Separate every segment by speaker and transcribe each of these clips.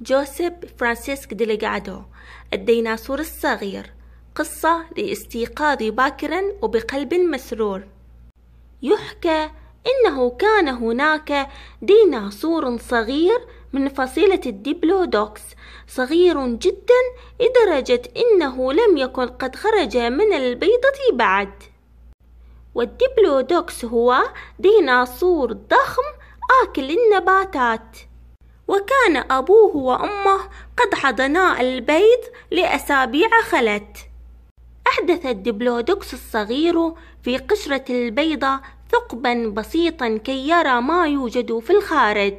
Speaker 1: جوزيف فرانسيسك ديليغادو الديناصور الصغير. قصة للاستيقاظ باكرا وبقلب مسرور. يحكى إنه كان هناك ديناصور صغير من فصيلة الديبلودوكس صغير جدا لدرجة إنه لم يكن قد خرج من البيضة بعد. والديبلودوكس هو ديناصور ضخم آكل النباتات. وكان أبوه وأمه قد حضنا البيض لأسابيع خلت. أحدث الدبلودوكس الصغير في قشرة البيضة ثقبا بسيطا كي يرى ما يوجد في الخارج.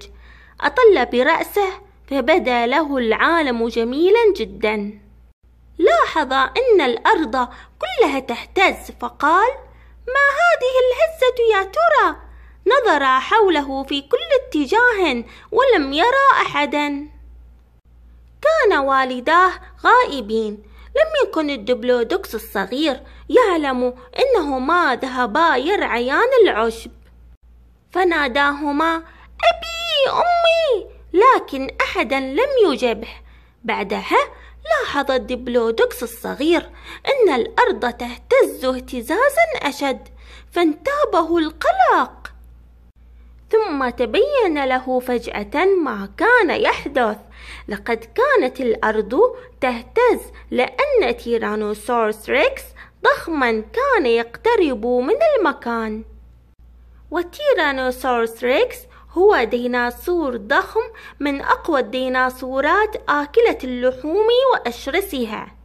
Speaker 1: أطل برأسه فبدا له العالم جميلا جدا. لاحظ أن الأرض كلها تهتز فقال ما هذه الهزة يا ترى؟ نظر حوله في كل اتجاه ولم يرى أحدا. كان والداه غائبين. لم يكن الدبلودوكس الصغير يعلم أنهما ذهبا يرعيان العشب. فناداهما أبي أمي. لكن أحدا لم يجبه. بعدها لاحظ الدبلودوكس الصغير أن الأرض تهتز اهتزازا أشد فانتابه القلق. ثم تبين له فجأة ما كان يحدث. لقد كانت الأرض تهتز لأن تيرانوسورس ريكس ضخما كان يقترب من المكان. وتيرانوسورس ريكس هو ديناصور ضخم من أقوى الديناصورات آكلة اللحوم وأشرسها.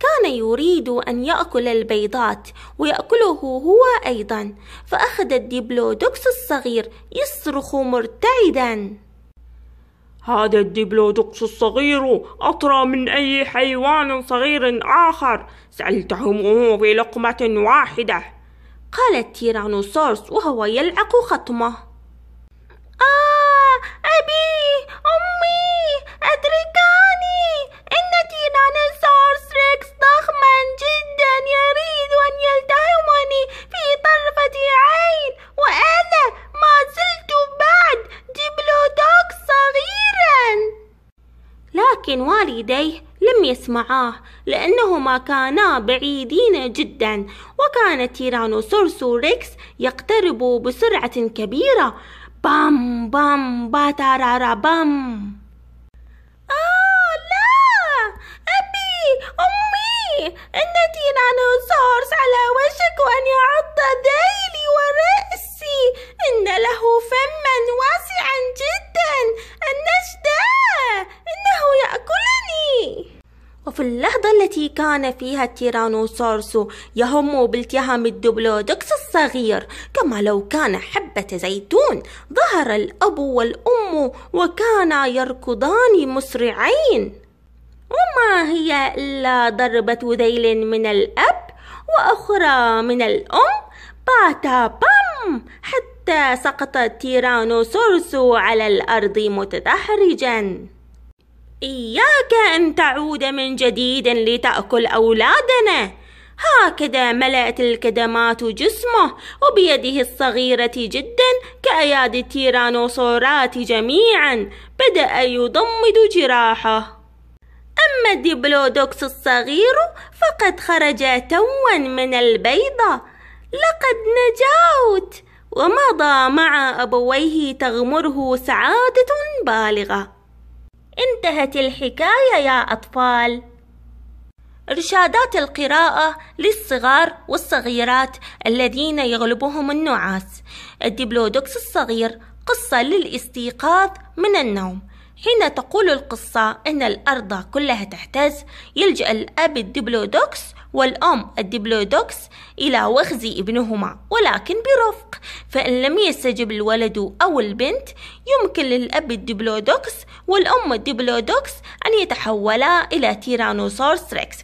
Speaker 1: كان يريد أن يأكل البيضات ويأكله هو أيضا فأخذ الديبلودوكس الصغير يصرخ مرتعدا.
Speaker 2: هذا الدبلودوكس الصغير أطرى من أي حيوان صغير آخر. سألتهمه في لقمة واحدة.
Speaker 1: قال التيرانوسورس وهو يلعق خطمه.
Speaker 3: آه أبي!
Speaker 1: والديه لم يسمعاه لأنهما كانا بعيدين جدا. وكان تيرانوسورس ريكس يقترب بسرعة كبيرة. بام بام باتارارا بام.
Speaker 3: آه لا! أبي أمي! إن تيرانوسورس على وشك أن يعض ذيلي ورأسي. إن له
Speaker 1: وفي اللحظة التي كان فيها التيرانوسورس يهم بالتهم الدبلودوكس الصغير كما لو كان حبة زيتون ظهر الأب والأم وكانا يركضان مسرعين. وما هي إلا ضربة ذيل من الأب وأخرى من الأم؟ باتا بام! حتى سقط التيرانوسورس على الأرض متدحرجا إياك أن تعود من جديد لتأكل أولادنا. هكذا ملأت الكدمات جسمه وبيده الصغيرة جدا كأيادي التيرانوسورات جميعا بدأ يضمد جراحه. أما الدبلودوكس الصغير فقد خرج توا من البيضة. لقد نجوت ومضى مع أبويه تغمره سعادة بالغة. انتهت الحكاية يا أطفال. إرشادات القراءة للصغار والصغيرات الذين يغلبهم النعاس. الدبلودوكس الصغير قصة للاستيقاظ من النوم. حين تقول القصة أن الأرض كلها تهتز يلجأ الأب الدبلودوكس والأم الدبلودوكس إلى وخز ابنهما ولكن برفق فإن لم يستجب الولد أو البنت يمكن للأب الدبلودوكس والأم الدبلودوكس أن يتحولا إلى تيرانوسورس ريكس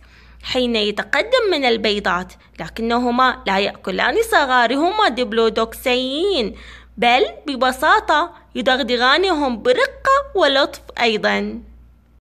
Speaker 1: حين يتقدم من البيضات لكنهما لا يأكلان صغارهما دبلودوكسيين بل ببساطة يدغدغانهم برقة ولطف أيضاً.